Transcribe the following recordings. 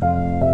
Oi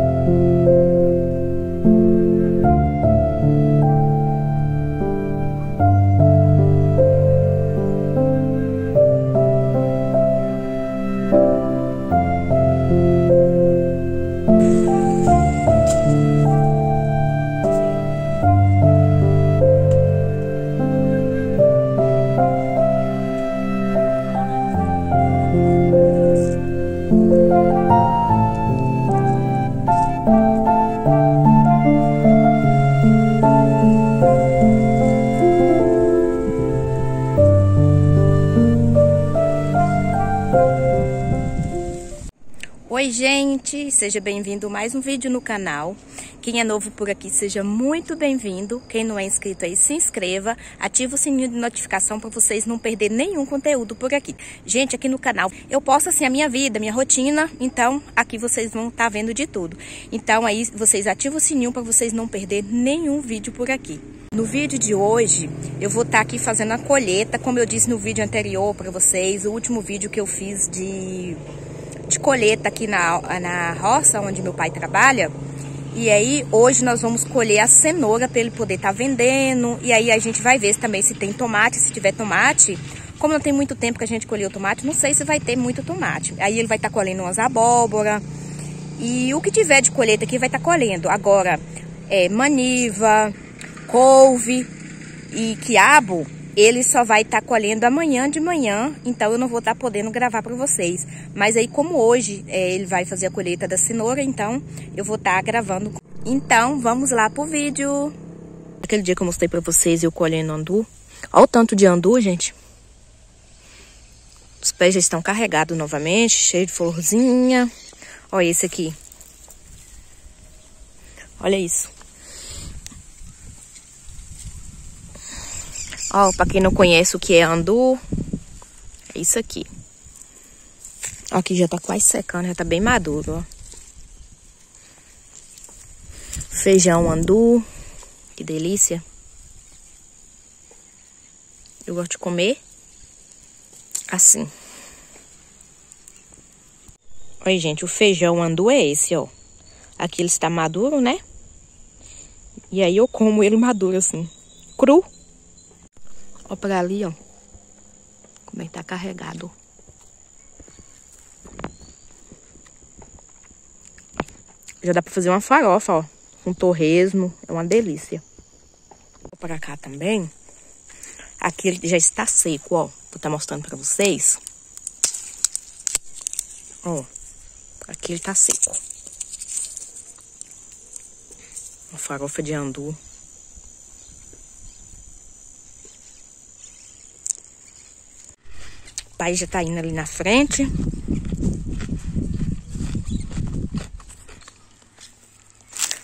gente, seja bem-vindo mais um vídeo no canal. Quem é novo por aqui, seja muito bem-vindo. Quem não é inscrito aí, se inscreva. Ativa o sininho de notificação para vocês não perder nenhum conteúdo por aqui. Gente, aqui no canal eu posto assim a minha vida, minha rotina, então aqui vocês vão estar tá vendo de tudo. Então aí vocês ativam o sininho para vocês não perder nenhum vídeo por aqui. No vídeo de hoje, eu vou estar tá aqui fazendo a colheita, como eu disse no vídeo anterior para vocês, o último vídeo que eu fiz de colheita aqui na, na roça, onde meu pai trabalha. E aí, hoje nós vamos colher a cenoura para ele poder estar tá vendendo. E aí a gente vai ver também se tem tomate, se tiver tomate. Como não tem muito tempo que a gente colheu tomate, não sei se vai ter muito tomate. Aí ele vai estar tá colhendo umas abóbora. E o que tiver de colheita aqui vai estar tá colhendo. Agora, é, maniva, couve e quiabo, ele só vai estar tá colhendo amanhã de manhã, então eu não vou estar tá podendo gravar para vocês. Mas aí como hoje é, ele vai fazer a colheita da cenoura, então eu vou estar tá gravando. Então vamos lá pro vídeo. Aquele dia que eu mostrei para vocês eu colhendo andu. Olha o tanto de andu, gente. Os pés já estão carregados novamente, cheio de florzinha. Olha esse aqui. Olha isso. Ó, pra quem não conhece o que é andu, é isso aqui. Ó, aqui já tá quase secando, já tá bem maduro, ó. Feijão andu, que delícia. Eu gosto de comer assim. Olha, gente, o feijão andu é esse, ó. Aqui ele está maduro, né? E aí eu como ele maduro assim, cru. Ó pra ali, ó. Como é que tá carregado. Já dá pra fazer uma farofa, ó. Com torresmo. É uma delícia. Vou pra cá também. Aqui ele já está seco, ó. Vou estar tá mostrando pra vocês. Ó. Aqui ele tá seco. Uma farofa de andu. Pai já tá indo ali na frente.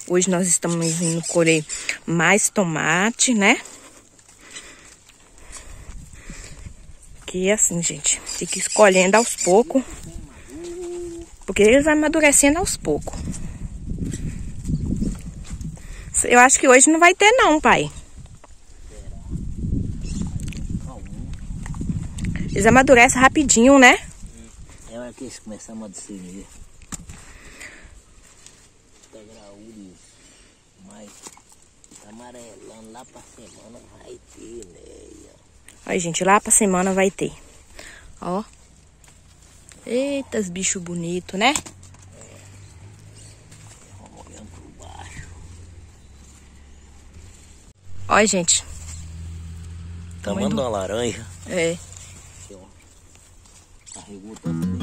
Hoje nós estamos indo colher mais tomate, né? Que é assim, gente, ir escolhendo aos poucos. Porque eles vão amadurecendo aos poucos. Eu acho que hoje não vai ter não, pai. Eles amadurecem rapidinho, né? É, hora que eles começam a amadurecer. Tá graúdo Mas tá amarelando lá pra semana vai ter, né? Aí, gente, lá pra semana vai ter. Ó. Eita, os bichos bonitos, né? É. Ó, gente. Tamanho de uma laranja. É. Carregou tanto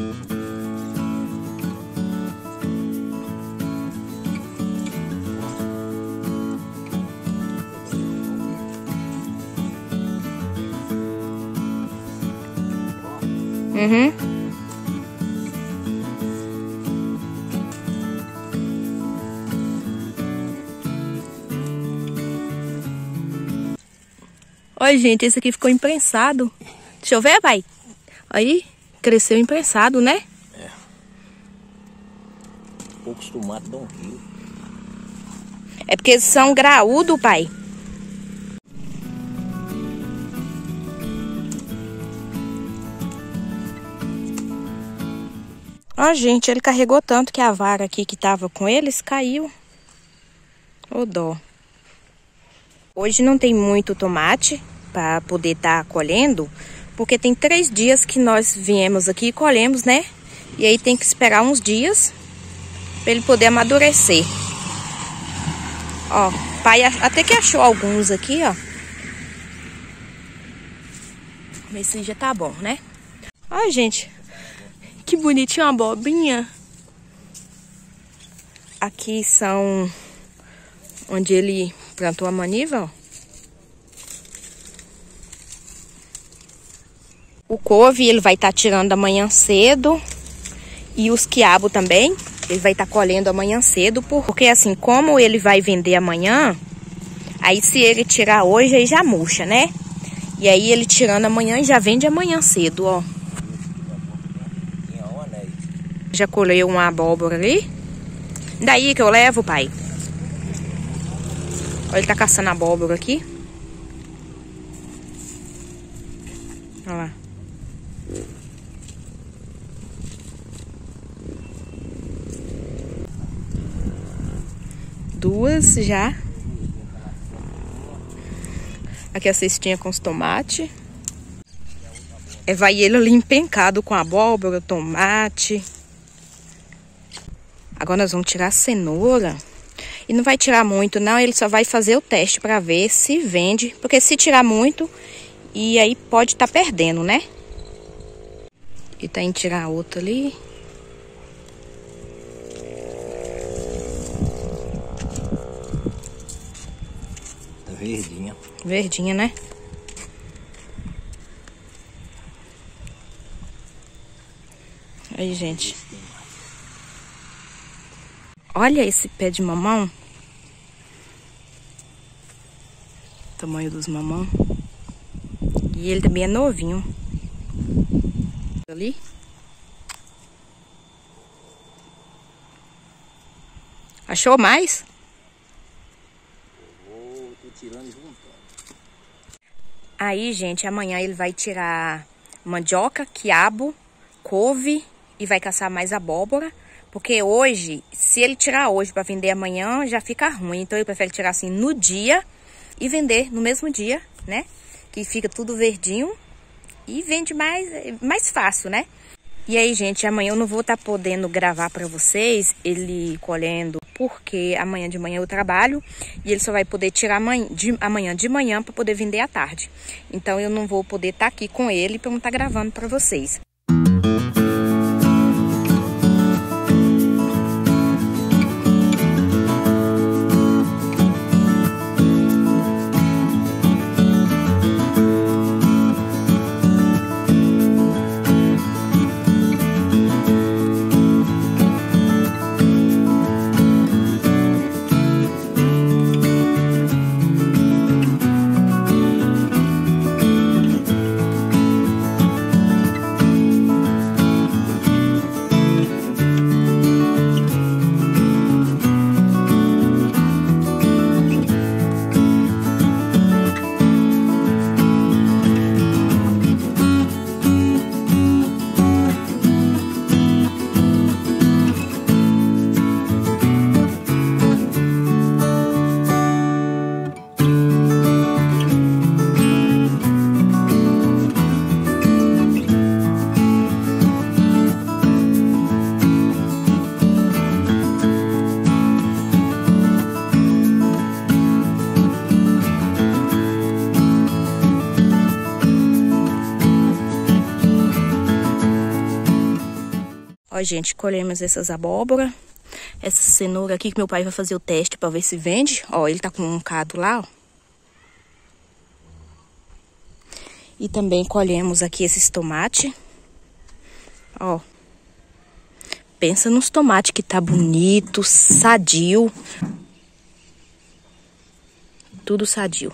Uhum. Oi, gente, esse aqui ficou imprensado. Deixa eu ver, pai. Aí cresceu imprensado, né? É. Poucos tomates dão rio. É porque eles são graúdo, pai. Ó, gente, ele carregou tanto que a vara aqui que tava com eles caiu. Ô dó. Hoje não tem muito tomate para poder estar tá colhendo, porque tem três dias que nós viemos aqui e colhemos, né? E aí tem que esperar uns dias para ele poder amadurecer. Ó, pai até que achou alguns aqui, ó. Esse já tá bom, né? Ó, gente, que bonitinho a abobrinha. Aqui são onde ele plantou a maniva, ó. O couve ele vai estar tá tirando amanhã cedo. E os quiabo também, ele vai estar tá colhendo amanhã cedo. Porque assim, como ele vai vender amanhã, aí se ele tirar hoje, aí já murcha, né? E aí ele tirando amanhã, já vende amanhã cedo, ó. Já colheu uma abóbora ali. Daí que eu levo, pai. Olha, ele tá caçando abóbora aqui. Olha lá. Já. Aqui a cestinha com os tomates. É, vai ele ali empencado com abóbora, tomate. Agora nós vamos tirar a cenoura. E não vai tirar muito não, ele só vai fazer o teste para ver se vende. Porque se tirar muito, e aí pode estar tá perdendo, né? E tá em tirar outra ali. Verdinha. Né? Aí, gente. Olha esse pé de mamão. Tamanho dos mamão. E ele também é novinho. Ali. Achou mais? Oh, tô tirando junto. Aí, gente, amanhã ele vai tirar mandioca, quiabo, couve e vai caçar mais abóbora. Porque hoje, se ele tirar hoje para vender amanhã, já fica ruim. Então ele prefere tirar assim no dia e vender no mesmo dia, né? Que fica tudo verdinho e vende mais, mais fácil, né? E aí, gente, amanhã eu não vou estar tá podendo gravar para vocês ele colhendo, porque amanhã de manhã eu trabalho e ele só vai poder tirar amanhã de, amanhã de manhã para poder vender à tarde. Então eu não vou poder estar tá aqui com ele para não estar tá gravando para vocês. Ó, gente, colhemos essas abóbora. Essa cenoura aqui que meu pai vai fazer o teste para ver se vende. Ó, ele tá com um cado lá, ó. E também colhemos aqui esses tomates. Ó. Pensa nos tomates que tá bonito, sadio. Tudo sadio.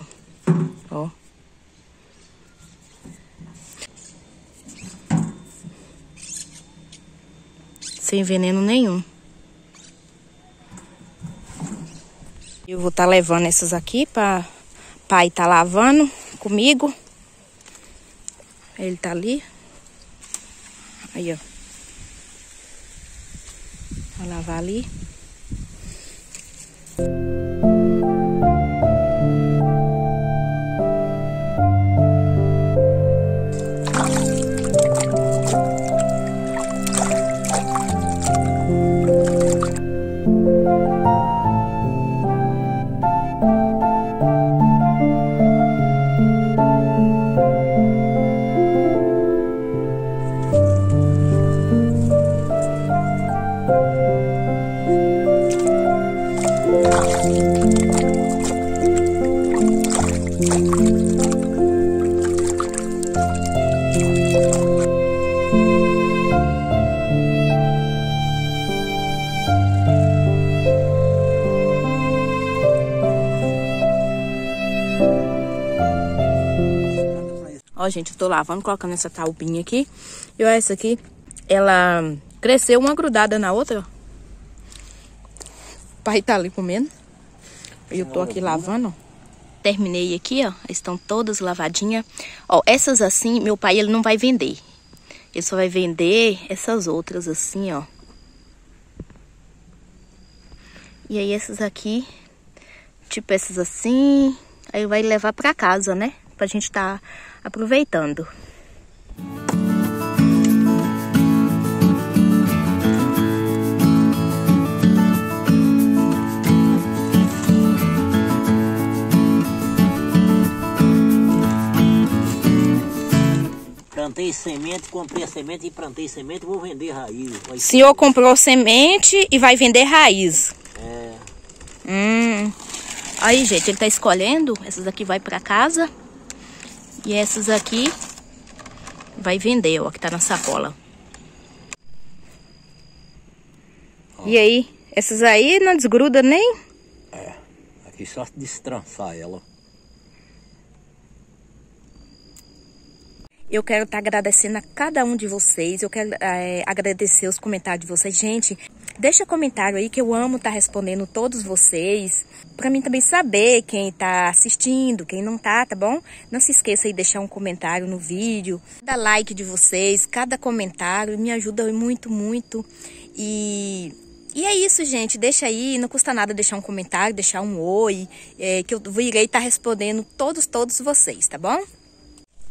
Ó. sem veneno nenhum. Eu vou estar tá levando essas aqui para pai tá lavando comigo. Ele tá ali. Aí, ó. Vou lavar ali. Ó, gente, eu tô lavando, colocando essa talbinha aqui. E olha essa aqui, ela cresceu uma grudada na outra. O pai tá ali comendo. E eu tô aqui lavando, Terminei aqui, ó. Estão todas lavadinhas. Ó, essas assim, meu pai, ele não vai vender. Ele só vai vender essas outras assim, ó. E aí essas aqui, tipo essas assim, aí vai levar pra casa, né? Pra gente tá aproveitando. Plantei semente, comprei a semente e plantei semente, vou vender raiz. O senhor comprou semente e vai vender raiz. É. Hum. Aí, gente, ele tá escolhendo. Essas aqui vai pra casa. E essas aqui vai vender, ó, que tá na sacola. Ó. E aí? Essas aí não desgruda nem? É, aqui só destrançar ela. Eu quero estar tá agradecendo a cada um de vocês. Eu quero é, agradecer os comentários de vocês. Gente, deixa comentário aí que eu amo estar tá respondendo todos vocês. Pra mim também saber quem tá assistindo, quem não tá, tá bom? Não se esqueça aí de deixar um comentário no vídeo. Cada like de vocês, cada comentário me ajuda muito, muito. E e é isso, gente. Deixa aí, não custa nada deixar um comentário, deixar um oi, é, que eu irei estar tá respondendo todos, todos vocês, tá bom?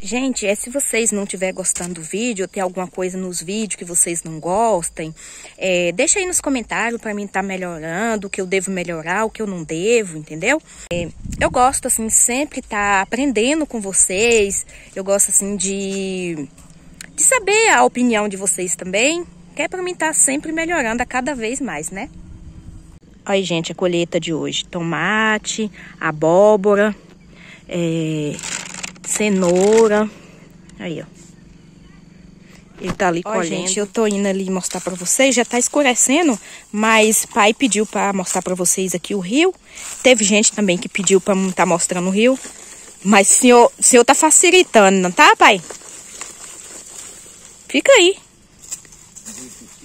Gente, é se vocês não estiver gostando do vídeo, tem alguma coisa nos vídeos que vocês não gostem, é, deixa aí nos comentários para mim estar tá melhorando, o que eu devo melhorar, o que eu não devo, entendeu? É, eu gosto, assim, sempre estar tá aprendendo com vocês, eu gosto, assim, de, de saber a opinião de vocês também, que é para mim estar tá sempre melhorando a cada vez mais, né? Aí, gente, a colheita de hoje. Tomate, abóbora, é, cenoura. Aí, ó. Ele tá ali ó, colhendo. gente, eu tô indo ali mostrar pra vocês. Já tá escurecendo, mas pai pediu pra mostrar pra vocês aqui o rio. Teve gente também que pediu pra tá mostrando o rio. Mas o senhor, o senhor tá facilitando, não tá, pai? Fica aí.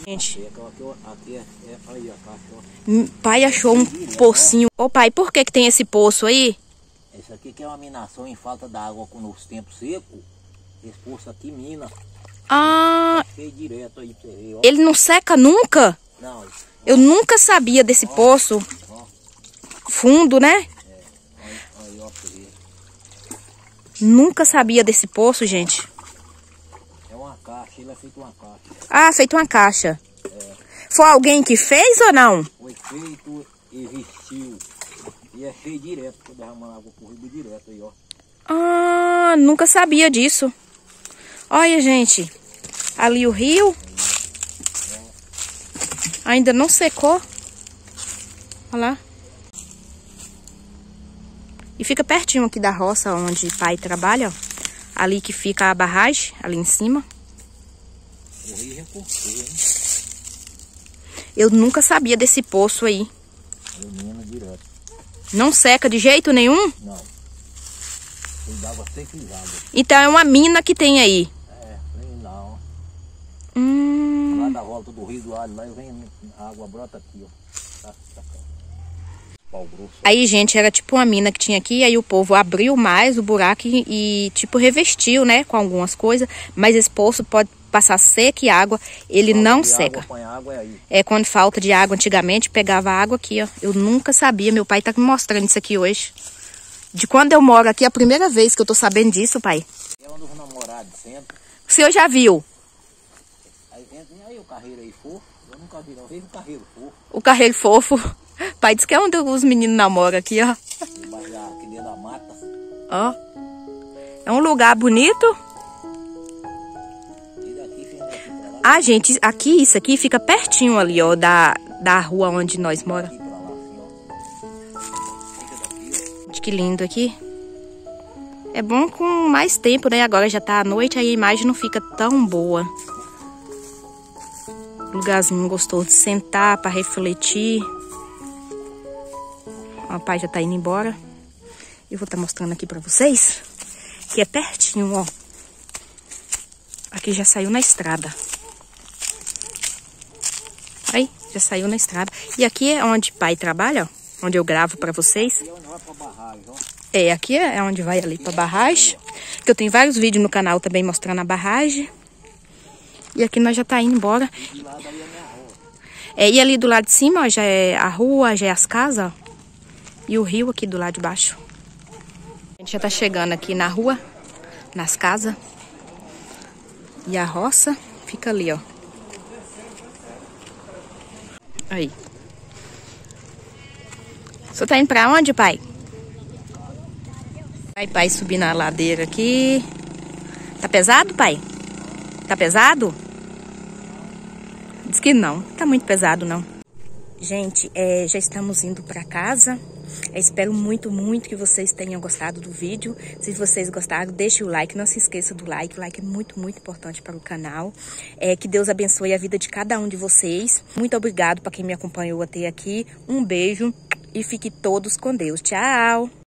Gente. Pai achou um pocinho. Ô pai, por que que tem esse poço aí? Isso aqui que é uma minação em falta d'água nos tempos secos. Esse poço aqui mina. Ah. É direto aí pra você ver, Ele não seca nunca? Não. Eu nunca sabia desse ó, poço. Ó. Fundo, né? É. Aí, aí, ó, pra ver. Nunca sabia desse poço, gente. É uma caixa, ele é feito uma caixa. Ah, feito uma caixa. É. Foi alguém que fez ou não? Foi feito e vestiu. E é cheio direto, tô derramando água pro rio direto aí, ó. Ah, nunca sabia disso. Olha, gente. Ali o rio. Ainda não secou. Olha lá. E fica pertinho aqui da roça onde pai trabalha, ó. Ali que fica a barragem, ali em cima. O rio hein? Eu nunca sabia desse poço aí. Mina direto. Não seca de jeito nenhum? Não. Então é uma mina que tem aí? É, vem lá, ó. Hum. Lá da volta do rio do Alho, lá vem a água brota aqui, ó. Tá, tá, tá. Aí, gente, era tipo uma mina que tinha aqui, aí o povo abriu mais o buraco e, e, tipo, revestiu, né, com algumas coisas. Mas esse poço pode passar seca e água, ele não seca. Água, é. É quando falta de água antigamente, pegava água aqui, ó. Eu nunca sabia, meu pai tá me mostrando isso aqui hoje. De quando eu moro aqui, é a primeira vez que eu tô sabendo disso, pai. É onde os namorados sentam. O senhor já viu Aí aí o carreiro aí fofo. Eu nunca vi, não. Vejo o carreiro fofo. o carreiro fofo? Pai diz que é onde os meninos namoram aqui, ó. Aqui dentro da mata. Ó. É um lugar bonito. Lá, Ah, gente, aqui, isso aqui fica pertinho ali, ó, da, da rua onde nós. Gente, que lindo aqui. É bom com mais tempo, né? Agora já tá à noite, aí a imagem não fica tão boa. Lugarzinho gostoso de sentar para refletir. O pai já tá indo embora. Eu vou estar mostrando aqui para vocês que é pertinho, ó. Aqui já saiu na estrada. Aí, já saiu na estrada. E aqui é onde pai trabalha, ó. Onde eu gravo para vocês. É, aqui é onde vai ali pra barragem. Que eu tenho vários vídeos no canal também mostrando a barragem. E aqui nós já tá indo embora. É, e ali do lado de cima, ó, já é a rua, já é as casas, ó. E o rio aqui do lado de baixo. A gente já tá chegando aqui na rua, nas casas. E a roça fica ali, ó. Aí. Você tá indo pra onde, pai? Vai, pai, subir na ladeira aqui. Tá pesado, pai? Tá pesado? Diz que não, tá muito pesado não. Gente, é, já estamos indo para casa. Eu espero muito, muito que vocês tenham gostado do vídeo. Se vocês gostaram, deixe o like. Não se esqueça do like. O like é muito, muito importante para o canal. É, que Deus abençoe a vida de cada um de vocês. Muito obrigado para quem me acompanhou até aqui. Um beijo e fique todos com Deus. Tchau!